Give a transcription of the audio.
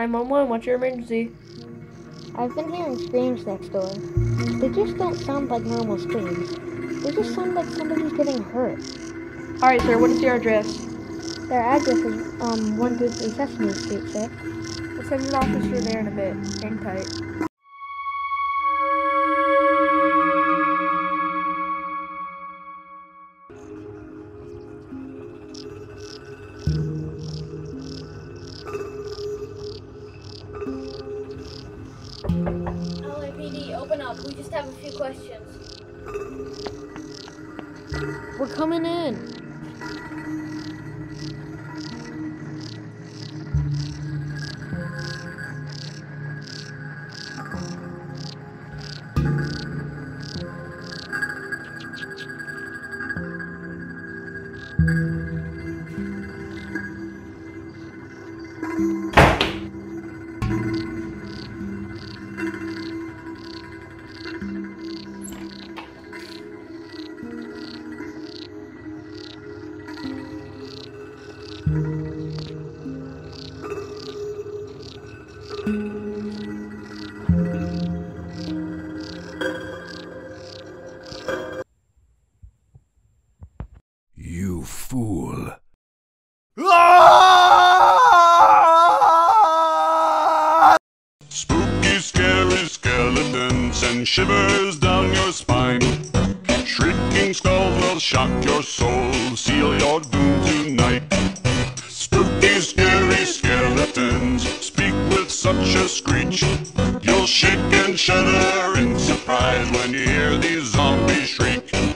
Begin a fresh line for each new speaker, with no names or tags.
911, what's your emergency?
I've been hearing screams next door. They just don't sound like normal screams. They just sound like somebody's getting hurt.
Alright, sir, what is your address?
Their address is um 123 Sesame Street, sir.
We'll send an officer there in a bit. Hang tight.
We just have a few questions.
We're coming in.
You fool.
Spooky, scary skeletons and shivers down your spine. Shrieking skulls will shock your soul, seal your doom with such a screech. You'll shake and shudder in surprise when you hear these zombies shriek.